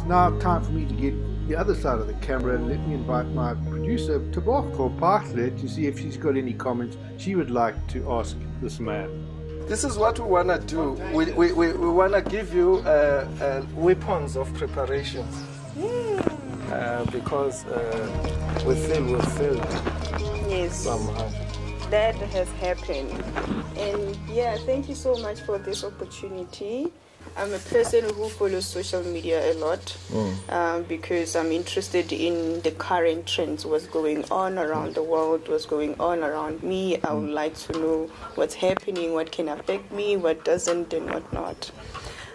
it's now time for me to get the other side of the camera and let me invite my producer, Tebogo Phaahle, to see if she's got any comments she would like to ask this man. This is what we want to do. We, we, we, we want to give you uh, uh, weapons of preparation. Uh, because uh, we feel we failed Yes, somehow. that has happened. And yeah, thank you so much for this opportunity. I'm a person who follows social media a lot um, because I'm interested in the current trends, what's going on around the world, what's going on around me. I would like to know what's happening, what can affect me, what doesn't, and what not.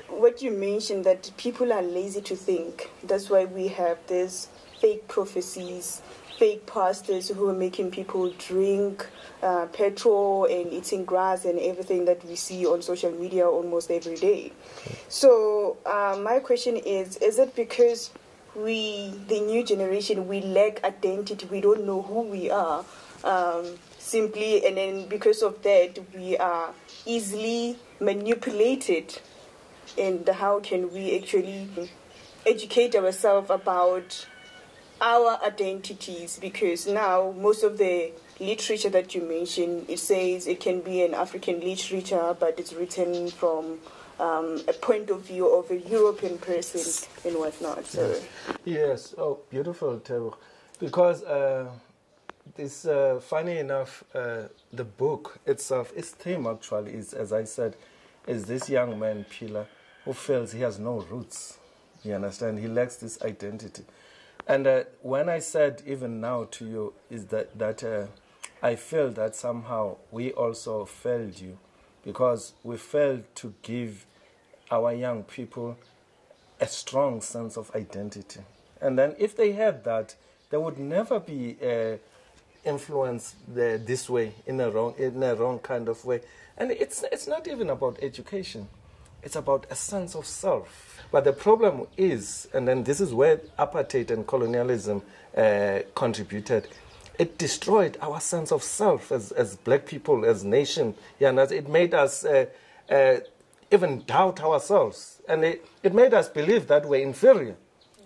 What you mentioned that people are lazy to think. That's why we have these fake prophecies, fake pastors who are making people drink uh, petrol and eating grass and everything that we see on social media almost every day. So uh, my question is: Is it because we, the new generation, we lack identity? We don't know who we are. Um, simply, and then because of that, we are easily manipulated and how can we actually educate ourselves about our identities because now most of the literature that you mentioned it says it can be an african literature but it's written from um, a point of view of a european person and whatnot so Yes, oh, beautiful, Tebo. Because uh, this, uh, funny enough, uh, the book itself, its theme actually is, as I said, is this young man, Phila, who feels he has no roots. You understand? He lacks this identity. And uh, when I said, even now to you, is that, that uh, I feel that somehow we also failed you because we failed to give our young people a strong sense of identity. And then if they had that, they would never be uh, influenced this way in a wrong in a wrong kind of way. And it's it's not even about education. It's about a sense of self. But the problem is, and then this is where apartheid and colonialism uh, contributed. It destroyed our sense of self as, as black people, as nation. Yeah, and it made us uh, uh, even doubt ourselves. And it, it made us believe that we're inferior.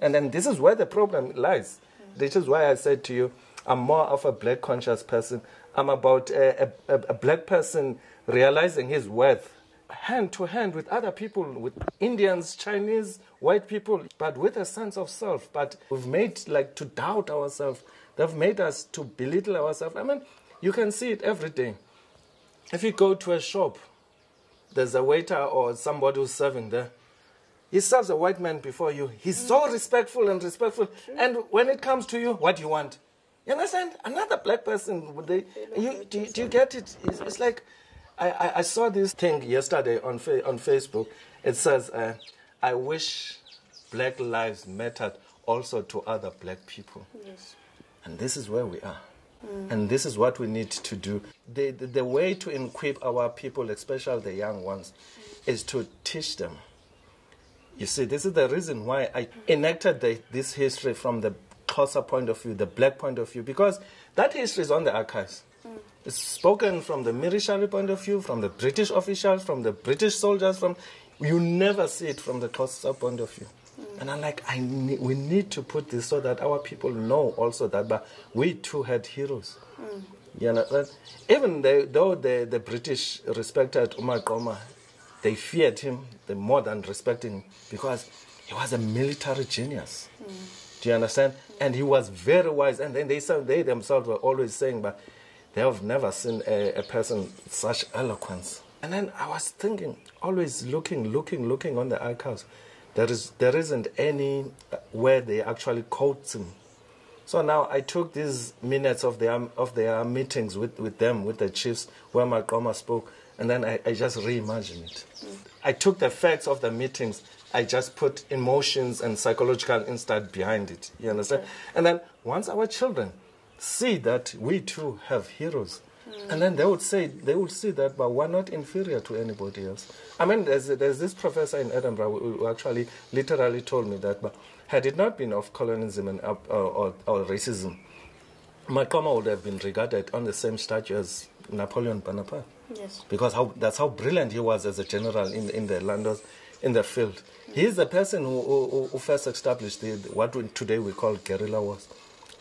And then this is where the problem lies. This is why I said to you, I'm more of a black conscious person. I'm about a, a, a black person realizing his worth hand to hand with other people, with Indians, Chinese, white people, but with a sense of self. But we've made like to doubt ourselves. They've made us to belittle ourselves. I mean, you can see it every day. If you go to a shop, there's a waiter or somebody who's serving there. He serves a white man before you. He's so respectful and respectful. And when it comes to you, what do you want? You understand? Another black person. would They, you, do, you- do you get it? It's, it's like I, I, saw this thing yesterday on fa- on Facebook. It says, uh, "I wish black lives mattered also to other black people." yes And this is where we are. And this is what we need to do. The, the, the way to equip our people, especially the young ones, is to teach them. You see, this is the reason why I enacted the, this history from the Xhosa point of view, the black point of view, because that history is on the archives. It's spoken from the military point of view, from the British officials, from the British soldiers. From you never see it from the Xhosa point of view. Mm. And I'm like, I ne- we need to put this so that our people know also that but we too had heroes. Mm. You know, even the, though the, the British respected uMaqoma, they feared him they more than respecting him because he was a military genius. Mm. Do you understand? And he was very wise. And then they they themselves were always saying, but they have never seen a, a person such eloquence. And then I was thinking, always looking, looking, looking on the archives. There is there isn't any uh, where they actually quote him. So now I took these minutes of their of their meetings with, with them, with the chiefs, where Maqoma spoke, and then I, I just reimagined it. I took the facts of the meetings, I just put emotions and psychological insight behind it. You understand? And then once our children see that we too have heroes, and then they would say they would see that, but we're not inferior to anybody else. I mean, there's there's this professor in Edinburgh who actually literally told me that, but had it not been of colonialism and uh, or, or racism, Maqoma would have been regarded on the same statue as Napoleon Bonaparte yes because how, that's how brilliant he was as a general in, in the land. of- in the field. He's the person who, who, who first established the, what we, today we call guerrilla wars.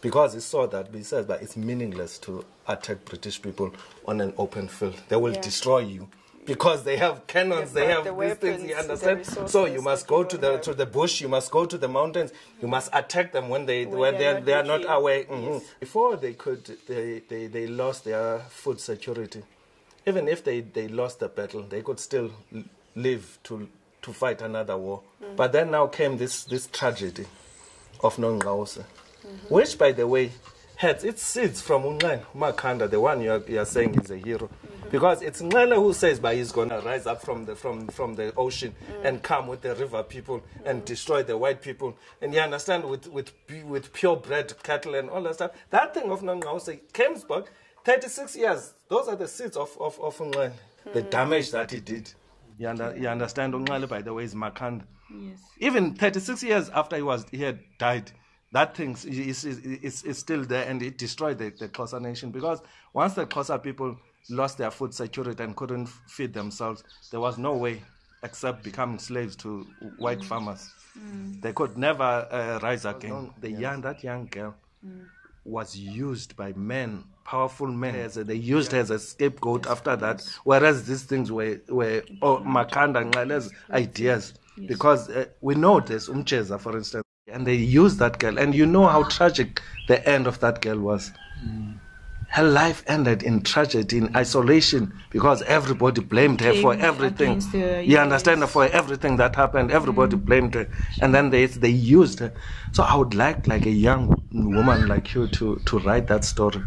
Because he saw that, he says that it's meaningless to attack British people on an open field. They will Yeah. destroy you. Because they have cannons, They've they have the these things, you understand? So you must go to the have. to the bush, you must go to the mountains, you must attack them when they When when, they're they, not they are not looking. aware. Mhm. Yes. Before they could, they, they, they lost their food security. Even if they, they lost the battle, they could still live to to fight another war. Mm. But then now came this this tragedy of Nongqawuse, Mm-hmm. which, by the way, had its seeds from Unqan Makanda, the one you are, you are saying is a hero, Mm-hmm. because it's Nxele who says, "But he's gonna rise up from the from from the ocean Mm. and come with the river people and destroy the white people." And you understand with with with purebred cattle and all that stuff. That thing of Nongqawuse came back 36 years. Those are the seeds of of of Unqan, the damage that he did. You, under, you understand? uNxele, by the way, is Makanda Yes. even 36 years after he was he had died that thing is, is, is, is still there and it destroyed the, the Xhosa nation because once the Xhosa people lost their food security and couldn't feed themselves there was no way except becoming slaves to white farmers. They could never uh, rise again. the young that young girl was used by men, powerful men. As a- they used her as a scapegoat after that, whereas these things were, were oh, Makanda and Nxele's ideas. Because uh, we know this, Umcheza, for instance, and they used that girl. And you know how tragic the end of that girl was. Her life ended in tragedy, in isolation, because everybody blamed her for everything. her, You understand? For everything that happened, everybody blamed her, and then they they used her. So I would like like a young woman like you to to write that story,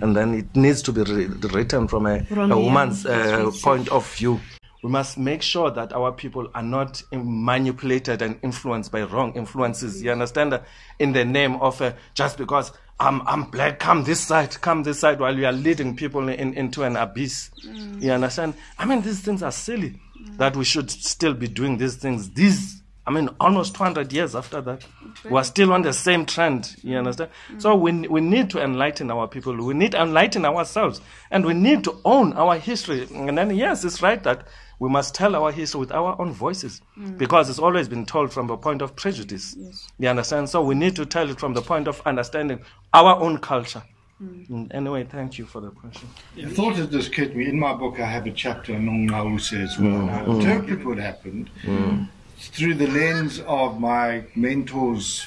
and then it needs to be re- written from a, From a woman's uh, point of view. We must make sure that our people are not manipulated and influenced by wrong influences. You understand? In the name of uh, just because I'm I'm black, come this side, come this side, while you are leading people in, into an abyss. You understand? I mean, these things are silly. That we should still be doing these things. These, I mean, almost 200 years after that, we are still on the same trend. You understand? So we we need to enlighten our people. We need to enlighten ourselves, and we need to own our history. And then, yes, it's right that we must tell our history with our own voices mm. because it's always been told from a point of prejudice. You understand? So we need to tell it from the point of understanding our own culture. Mm, mm Anyway, thank you for the question. The thought of this occurred to me. In my book, I have a chapter on Nongqawuse as well. Mm. I interpret what happened through the lens of my mentors,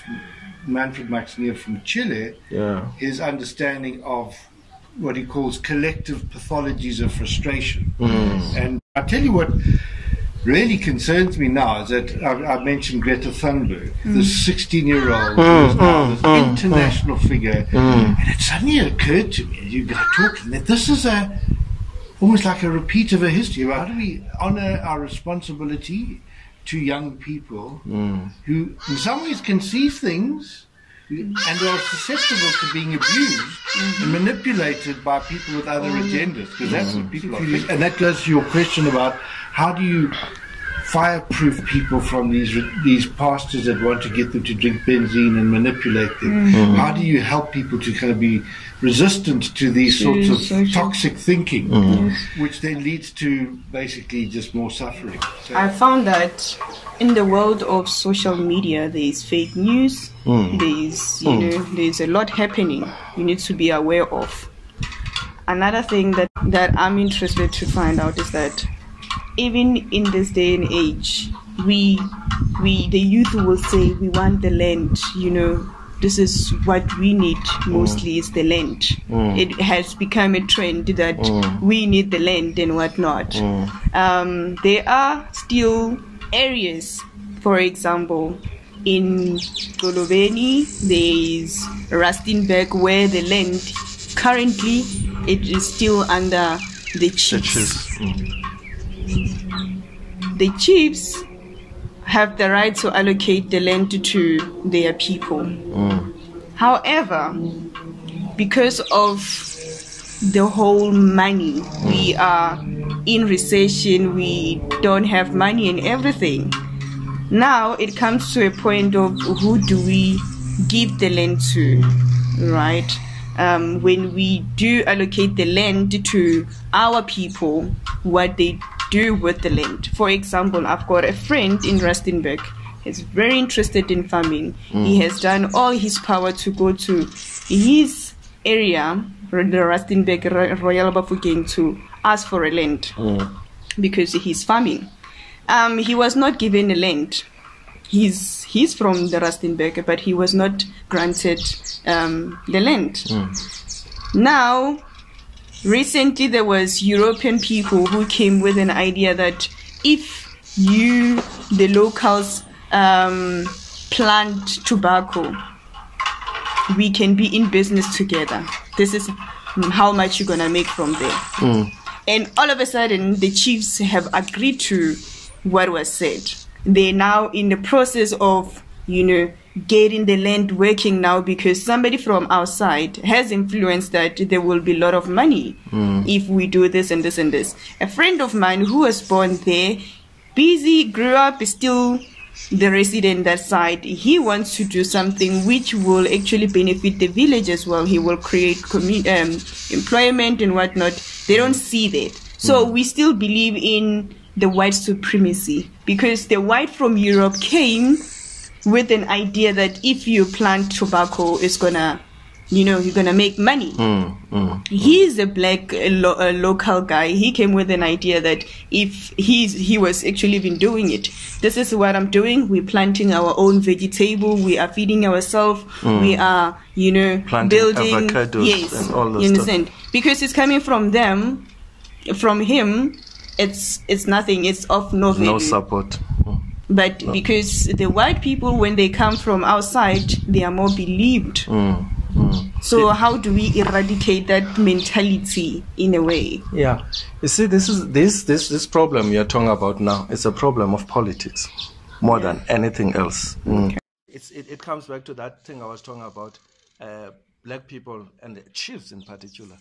Manfred Max-Neef from Chile, Yeah. his understanding of what he calls collective pathologies of frustration. Mm. And I tell you what really concerns me now is that I, I mentioned Greta Thunberg, this mm. 16 year old mm, who is now this international figure. And it suddenly occurred to me, as you guys talking, that this is a almost like a repeat of a history. How do we honor our responsibility to young people who, in some ways, can see things Mm-hmm. and are susceptible to being abused and mm-hmm. manipulated by people with other mm-hmm. agendas? Because that's what people are. And that goes to your question about how do you fireproof people from these these pastors that want to get them to drink benzene and manipulate them? Mm. Mm. How do you help people to kind of be resistant to these sorts of social- toxic thinking, mm. which then leads to basically just more suffering? So, I found that in the world of social media, there is fake news. There is, you know, there is a lot happening. You need to be aware of. Another thing that that I'm interested to find out is that even in this day and age, we we the youth will say we want the land. You know, this is what we need mostly mm. is the land. Mm. It has become a trend that mm. we need the land and whatnot. Um, there are still areas, for example, in Xolobeni, there is Rustenburg where the land currently it is still under the chiefs. The chiefs have the right to allocate the land to their people. However, because of the whole money, we are in recession, we don't have money and everything. Now it comes to a point of who do we give the land to, right? Um, when we do allocate the land to our people, what they do with the land. For example, I've got a friend in Rustenburg. He's very interested in farming. He has done all his power to go to his area, the Rustenburg Royal Bafokeng, to ask for a land because he's farming. Um, he was not given a land. He's he's from the Rustenburg, but he was not granted um, the land. Now, recently there was European people who came with an idea that if you, the locals, um, plant tobacco, we can be in business together. This is how much you're gonna make from there. And all of a sudden, the chiefs have agreed to what was said. They're now in the process of, you know, getting the land working now because somebody from outside has influenced that there will be a lot of money if we do this and this and this. A friend of mine who was born there, busy, grew up, is still the resident that side. He wants to do something which will actually benefit the village as well. He will create commu- um, employment and whatnot. They don't see that. So we still believe in the white supremacy because the white from europe came with an idea that if you plant tobacco it's gonna you know you're gonna make money. He's a black uh, lo- uh, local guy. He came with an idea that if he's he was actually been doing it. This is what i'm doing. We're planting our own vegetable. We are feeding ourselves. We are you know Planting building. avocados yes. and all those you stuff. understand? Because it's coming from them from him it's it's nothing. It's of no value. No support. Mm. but because the white people when they come from outside they are more believed Mm. Mm. so how do we eradicate that mentality in a way? Yeah, you see, this is this this this problem you're talking about now. It's a problem of politics, more than anything else. Mm. It's, it, it comes back to that thing I was talking about. Uh, black people and the chiefs in particular,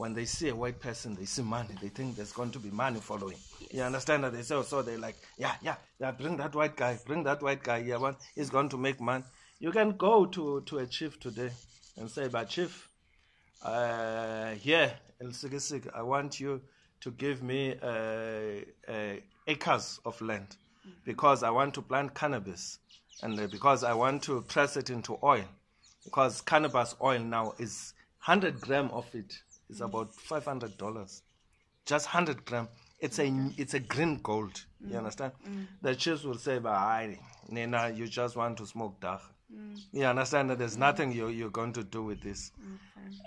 when they see a white person, they see money. They think there's going to be money following. You understand that they say, oh, so they're like, yeah, yeah, yeah, bring that white guy, bring that white guy. Yeah, one, he's going to make money. You can go to to a chief today and say, but chief, uh, here, El Sigisig, I want you to give me uh, uh, acres of land because I want to plant cannabis and uh, because I want to press it into oil. Because cannabis oil now is 100 gram of it is about $500. Just 100 gram. It's a it's a green gold. You mm. understand? Mm. The chiefs will say, "But I, Nena, you just want to smoke dagga." Mm. You understand that there's nothing you you're going to do with this.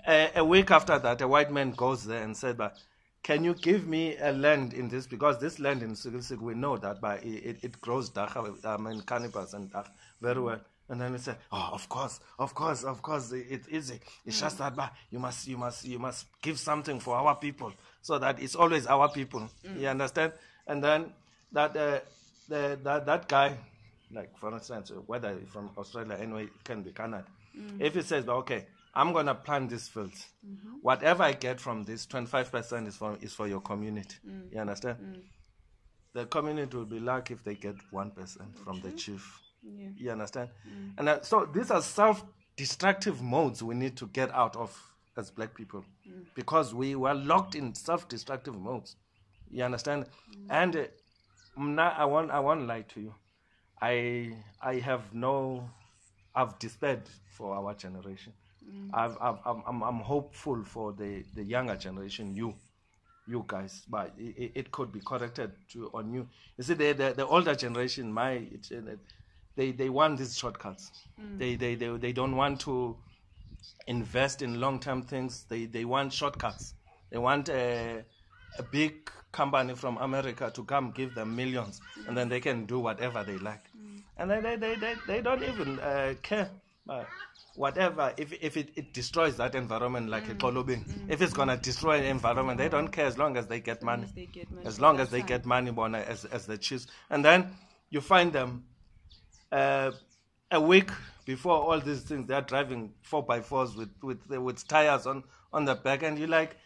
A, a week after that, a white man goes there and said, "But can you give me a land in this? Because this land in Sigilsig, we know that, but it, it, it grows dagga, I mean cannabis and dagga very well." And then he said, "Oh, of course, of course, of course, it's easy. It's just that, but you must, you must, you must give something for our people, so that it's always our people. Mm. You understand?" And then that uh, the that that guy, like for instance, whether from Australia, anyway, it can be Canada. Mm. If he says, "Okay, I'm gonna plant these fields. Mm-hmm. Whatever I get from this, 25% is for is for your community. Mm. You understand?" The community will be lucky if they get one percent from the chief. Yeah. You understand? And uh, so these are self-destructive modes we need to get out of as black people because we were locked in self-destructive modes. You understand? And uh, mna- I want I won't lie to you. I I have no I've despaired for our generation. I've, I've, I'm, I'm, I'm hopeful for the, the younger generation, you, you guys, but it, it- it could be corrected to on you. You see, the, the, the older generation, my, it, it, they, they want these shortcuts. They, they, they, they don't want to invest in long term things. They, they want shortcuts. They want a, a big company from America to come give them millions, and then they can do whatever they like. And they, they, they, they, they don't even uh, care. Uh, whatever, if, if it, it destroys that environment like a Xolobeni, if it's going to destroy the environment, they don't care as long as they get money. as they get money, As long as they get money bona, as, as they choose. And then you find them uh, a week before all these things, they're driving four by fours with, with, with tires on, on the back, and you're like,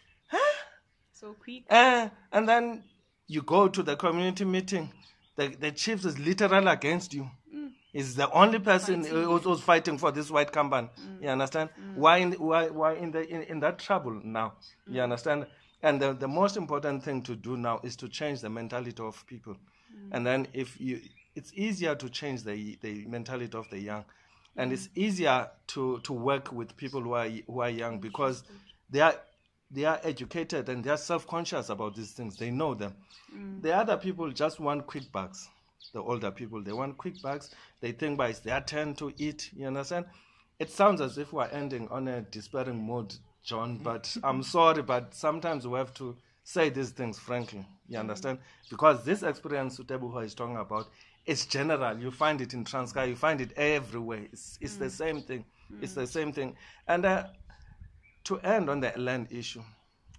So quick. Eh, and then you go to the community meeting. The, the chief is literal against you. Mm. He's the only person who's, who's fighting for this white company. Mm. You understand? Mm. Why, in, why, why in, the, in, in that trouble now? You understand? And the, the most important thing to do now is to change the mentality of people. And then if you, it's easier to change the, the mentality of the young. And mm. it's easier to, to work with people who are, who are young because they are, they are educated and they are self-conscious about these things. They know them. Mm. The other people just want quick bucks. The older people, they want quick bucks. They think by it's their turn to eat. You understand? It sounds as if we're ending on a despairing mood, John, but I'm sorry, but sometimes we have to say these things frankly. You mm. understand? Because this experience Utebuho is talking about is general. You find it in Transkei, you find it everywhere. It's, it's the same thing. It's the same thing. And uh, to end on the land issue,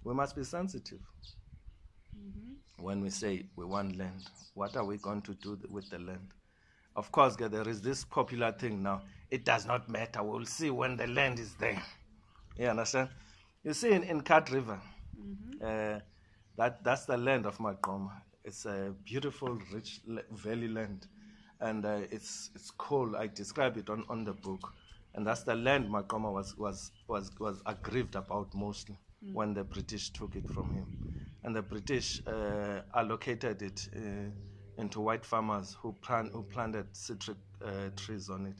we must be sensitive. When we say we want land, what are we going to do with the land? Of course, there is this popular thing now. It does not matter. We'll see when the land is there. You understand? You see, in, in Kat River, uh, that, that's the land of Maqoma. It's a beautiful, rich valley land. And uh, it's, it's cool. I describe it on, on the book. And that's the land Maqoma was, was, was, was aggrieved about mostly when the British took it from him. And the British uh, allocated it uh, into white farmers who, plant, who planted citric uh, trees on it.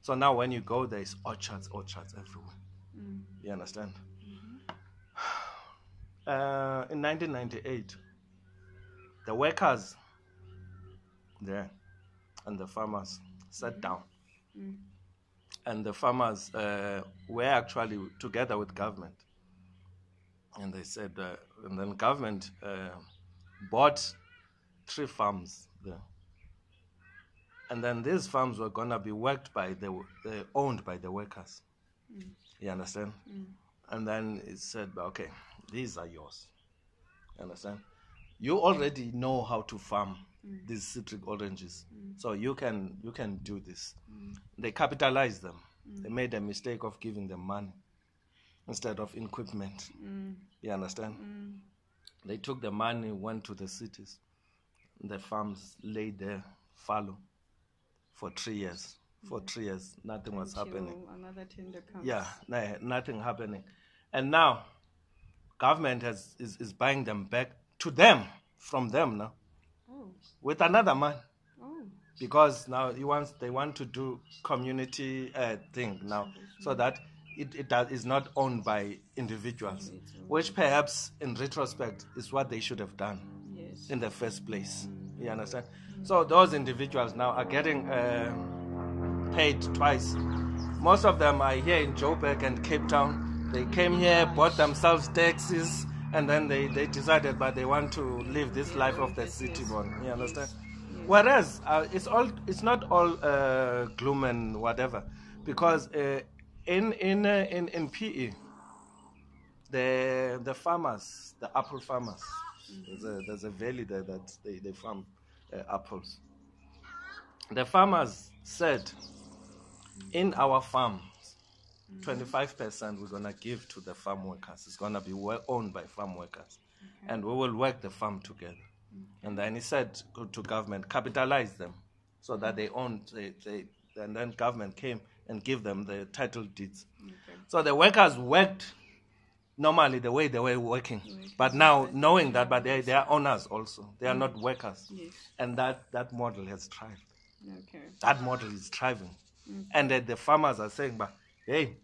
So now when you go there, it's orchards, orchards everywhere. You understand? Uh, in 1998, the workers there and the farmers sat down. And the farmers uh, were actually together with government. And they said, uh, and then government uh, bought three farms there. And then these farms were gonna be worked by the, uh, owned by the workers. You understand? And then it said, okay, these are yours. You understand? You already know how to farm these citric oranges, so you can you can do this. They capitalized them. They made a mistake of giving them money instead of equipment. You understand? They took the money, went to the cities. The farms lay there, fallow, for three years. For three years, nothing was happening. Another tender comes. Yeah, no, nothing happening. And now, government has is, is buying them back to them from them now Oh, with another man oh, because now he wants they want to do community uh, thing now so that it, it does, is not owned by individuals, which perhaps in retrospect is what they should have done yes. in the first place. You understand? So those individuals now are getting uh, paid twice. Most of them are here in Joburg and Cape Town. They came here, bought themselves taxis, and then they, they decided, but they want to live this life of the city born. You understand? Whereas uh, it's all it's not all uh, gloom and whatever, because uh, in in uh, in in PE, the the farmers, the apple farmers, there's a there's a valley there that they they farm uh, apples. The farmers said, in our farms, 25% we're gonna give to the farm workers. It's gonna be well owned by farm workers, and we will work the farm together. And then he said go to government, capitalize them, so that they own. They, they, and then government came and give them the title deeds. So the workers worked normally the way they were working, but now knowing that, but they, they are owners also. They are not workers, Yes. and that that model has thrived Okay. that model is thriving. And then the farmers are saying, but hey,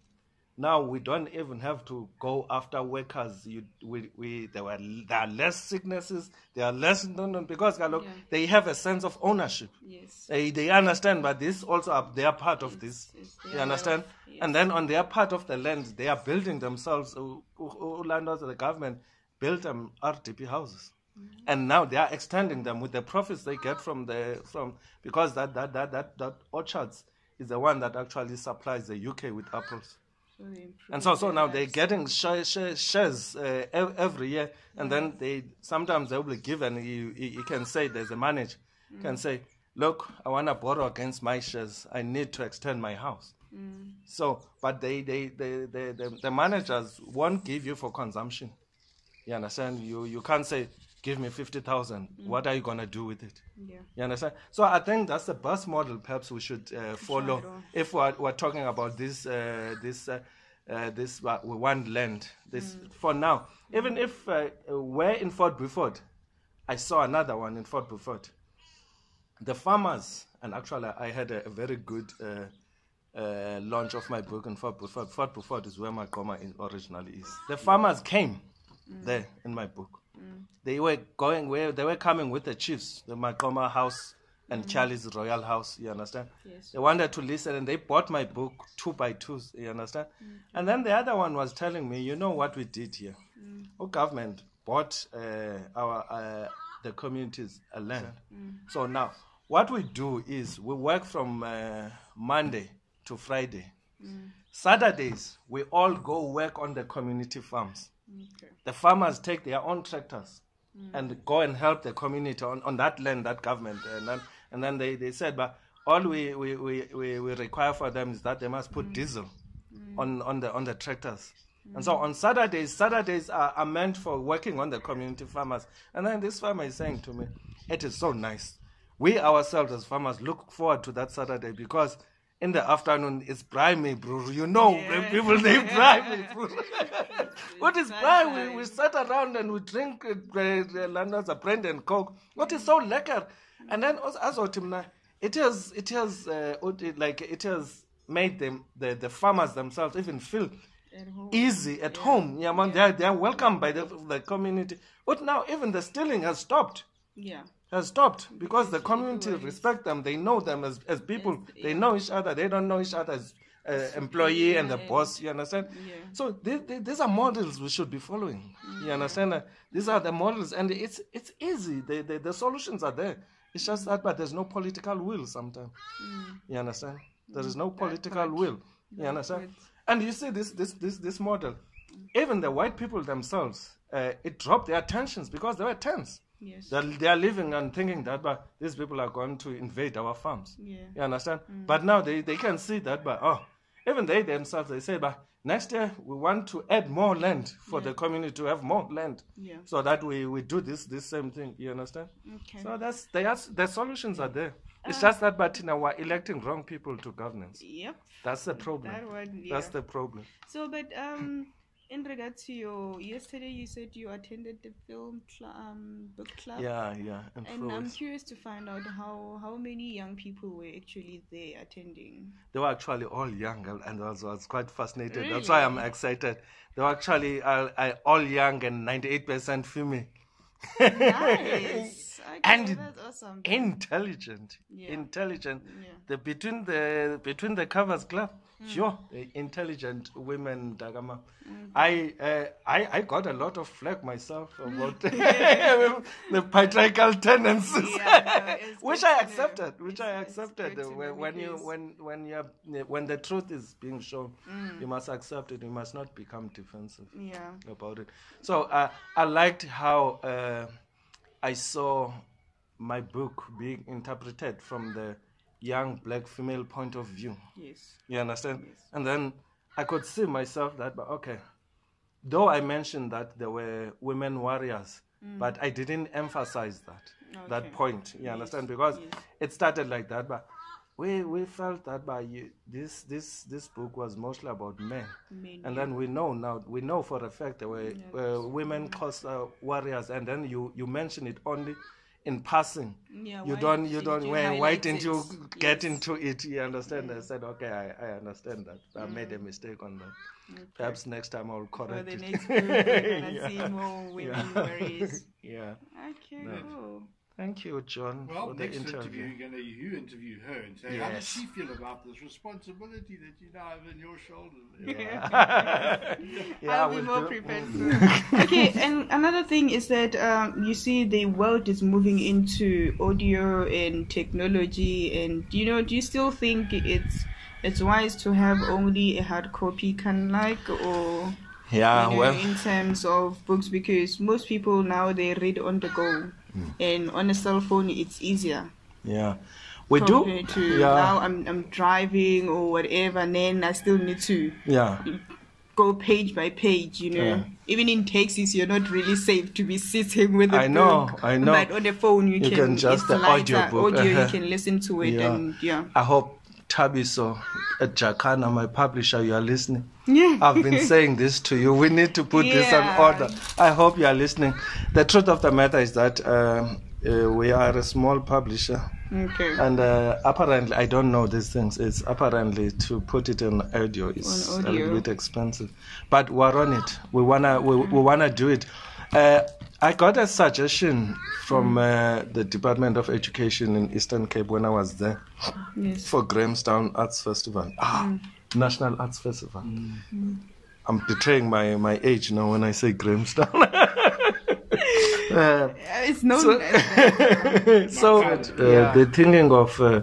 now we don't even have to go after workers. You, we, we, there were there are less sicknesses. There are less no, no, because look, Yeah. they have a sense of ownership. Yes. They, they understand, but this also are, they are part of this. it's You understand? yes. And then on their part of the land, they are building themselves. Landlords, the government built them RDP houses, Mm-hmm. and now they are extending them with the profits they get from the from because that that that that, that orchards is the one that actually supplies the UK with apples. And so, so now they're getting share, share, shares uh, every year, and then they sometimes they will be given. You, you, you can say there's a manager can say, "Look, I want to borrow against my shares. I need to extend my house." So, but they, they, they, they, the, the managers won't give you for consumption. You understand? You, you can't say, "Give me fifty thousand. What are you gonna do with it?" Yeah. You understand? So I think that's the best model. Perhaps we should uh, follow on. if we're, we're talking about this uh, this uh, uh, this uh, we want land. This for now. Even if uh, we're in Fort Beaufort, I saw another one in Fort Beaufort. The farmers, and actually, I had a, a very good uh, uh, launch of my book in Fort Beaufort. Fort Beaufort is where Maqoma in originally is. The farmers came there in my book. They were going where they were coming with the chiefs, the Maqoma house and Charlie's royal house. You understand? Yes. They wanted to listen, and they bought my book two by twos. You understand? And then the other one was telling me, you know what we did here? Our government bought uh, our uh, the communities a land. So now, what we do is we work from uh, Monday to Friday. Saturdays we all go work on the community farms. Okay. The farmers take their own tractors Mm. and go and help the community on, on that land, that government. Uh, and then, and then they, they said, but all we, we, we, we, we require for them is that they must put mm. diesel mm. on, on, the, on the tractors. And so on Saturdays, Saturdays are, are meant for working on the community farmers. And then this farmer is saying to me, it is so nice. We ourselves as farmers look forward to that Saturday because in the afternoon it's briny, bro. You know, Yeah. people they briny, bro. what is brine? We, we sit around and we drink uh, uh, London's a brand and coke. What is so lekker? And then also, as Otimna, it has it has uh, like it has made them the, the farmers themselves even feel At easy at home. Yeah, man, they are they are welcomed by the the community. But now even the stealing has stopped. Yeah. Has stopped because the community respect them. They know them as, as people. They know each other. They don't know each other as uh, employee and the boss. You understand? Yeah. So these, these are models we should be following. You understand? Uh, These are the models, and it's it's easy. The, the the solutions are there. It's just that, but there's no political will sometimes. You understand? There is no political will. You understand? And you see this this this this model. Even the white people themselves, uh, it dropped their tensions because they were tense. Yes. They're, they are living and thinking that, but these people are going to invade our farms. Yeah. You understand? But now they, they can see that, but oh, even they themselves, they say, but next year we want to add more land for the community to have more land. Yeah. So that we, we do this this same thing. You understand? Okay. So that's they are, the solutions are there. It's just that, but now we're electing wrong people to governance. Yep. That's the problem. That one. Yeah. That's the problem. So, but um, in regard to your yesterday, you said you attended the film cl- um book club. Yeah, yeah. And I'm curious to find out how how many young people were actually there attending. They were actually all young, and- I was, was quite fascinated. That's why I'm excited. They were actually uh, uh, all young and 98% female. Nice. Okay, And that's awesome. Intelligent, Yeah. intelligent. Yeah. The between the between the covers club, sure, intelligent women, Dagama. I, uh, I I got a lot of flack myself about the patriarchal tendencies, Yeah, no, which I accepted. Which I accepted when, when you when when you when the truth is being shown, Mm. you must accept it. You must not become defensive Yeah. about it. So uh, I liked how uh, I saw my book being interpreted from the young black female point of view. Yes. You understand? Yes. And then I could see myself that, but okay, though I mentioned that there were women warriors, but I didn't emphasize that that Mm. Point. You Yes, understand? Because yes. it started like that, but we we felt that by you, this this this book was mostly about men, Men, and yeah. then we know now we know for a fact there were uh, women cause uh, warriors, and then you you mention it only in passing. Yeah, you don't you don't why, why didn't you it? get Yes. into it? You understand? I said okay, I, I understand that. I made a mistake on that. Perhaps next time I'll For correct the it. next book, we're gonna Yeah. see more women Yeah. yeah. Okay, No. cool. Thank you, John, Well, for the next interview, interview. you're going to you interview her and say, how does Yes. she feel about this responsibility that you now have on your shoulders? Yeah, I'll be more prepared. soon. okay, and another thing is that um, you see the world is moving into audio and technology, and you know, do you still think it's it's wise to have only a hard copy, kind of like, or Yeah, you know, well, in terms of books? Because most people now they read on the go, Hmm. and on a cell phone it's easier. yeah, we do. to Yeah, now I'm I'm driving or whatever, and then I still need to yeah, go page by page, you know. Yeah. Even in taxis, you're not really safe to be sitting with a I know, book. I know. But on the phone, you, You can, can just the lighter. audiobook, audio, uh-huh. you can listen to it, Yeah. and yeah. I hope Tabiso at Jacana, my publisher, you are listening. Yeah. I've been saying this to you. We need to put this in Yeah. order. I hope you are listening. The truth of the matter is that um, uh, we are a small publisher. Okay. And uh, apparently, I don't know these things. It's apparently to put it in audio is On a little bit expensive, but we're on it. We wanna we, we wanna do it. I got a suggestion from uh, the Department of Education in Eastern Cape when I was there Yes. for Grahamstown Arts Festival. Ah, National Arts Festival. I'm betraying my, my age now when I say Grahamstown. Uh, It's known So- as that. so uh. Yeah. they're thinking of uh,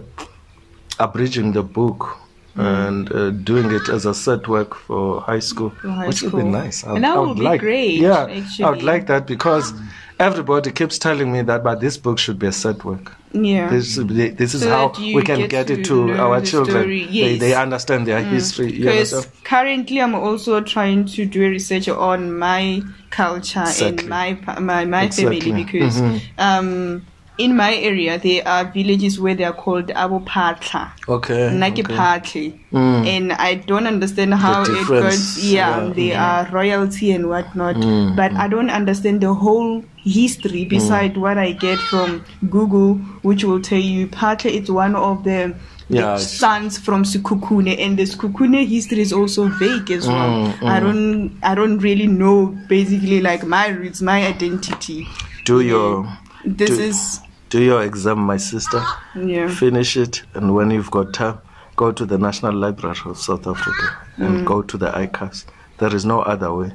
abridging the book and uh, doing it as a set work for high school, For high which would be school. nice. And that I would be like, great, Yeah, I would like that because everybody keeps telling me that, but this book should be a set work. Yeah. This, this is So how we can get get, it to our children. story, They, they. Mm. understand their history. Because currently I'm also trying to do research on my culture Exactly. and my my, my Exactly. family because Mhm. um, in my area there are villages where they are called abopatla. Okay. Okay. Mm. And I don't understand how it goes. Yeah, yeah. they are royalty and whatnot. Mm, But I don't understand the whole history beside what I get from Google, which will tell you Patli is one of the Yeah, sons from Sekhukhune, and the Sekhukhune history is also vague as well. Mm, I don't, I don't really know basically like my roots, my identity. Do your This Do- is do your exam, my sister. yeah. finish it, and when you've got time, go to the National Library of South Africa and mm. go to the archives. There is no other way.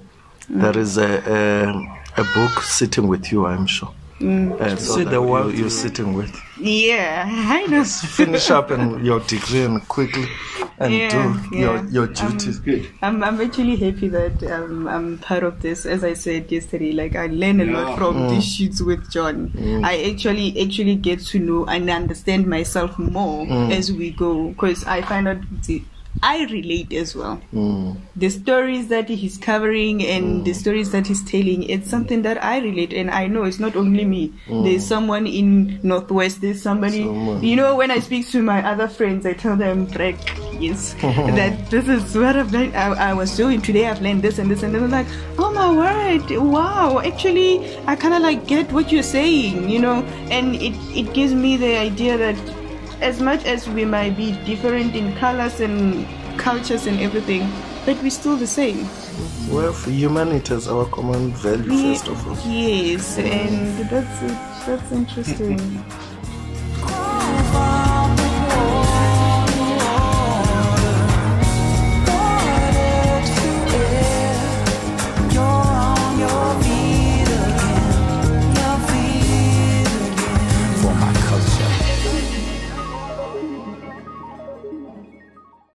There mm. is a, a a book sitting with you, I'm sure. Uh, so See that the you, one- you're sitting with. Yeah, I know. Finish up and your degree and quickly and Yeah, do your yeah. your duties. Good. I'm, I'm actually happy that um, I'm part of this. As I said yesterday, like I learn a lot Yeah. from these shoots with John. I actually actually get to know and understand myself more as we go because I find out the, I relate as well. Mm. The stories that he's covering and the stories that he's telling, it's something that I relate and I know it's not only me. There's someone in Northwest, there's somebody, Someone. you know, when I speak to my other friends, I tell them, Break, yes, that this is what I've learned. I, I was doing today, I've learned this and this, and then I'm like, oh my word, wow, actually, I kind of like get what you're saying, you know, and it, it gives me the idea that as much as we might be different in colors and cultures and everything, but we're still the same. Well, for humanity is our common value, We- first of all. Yes, and that's that's interesting.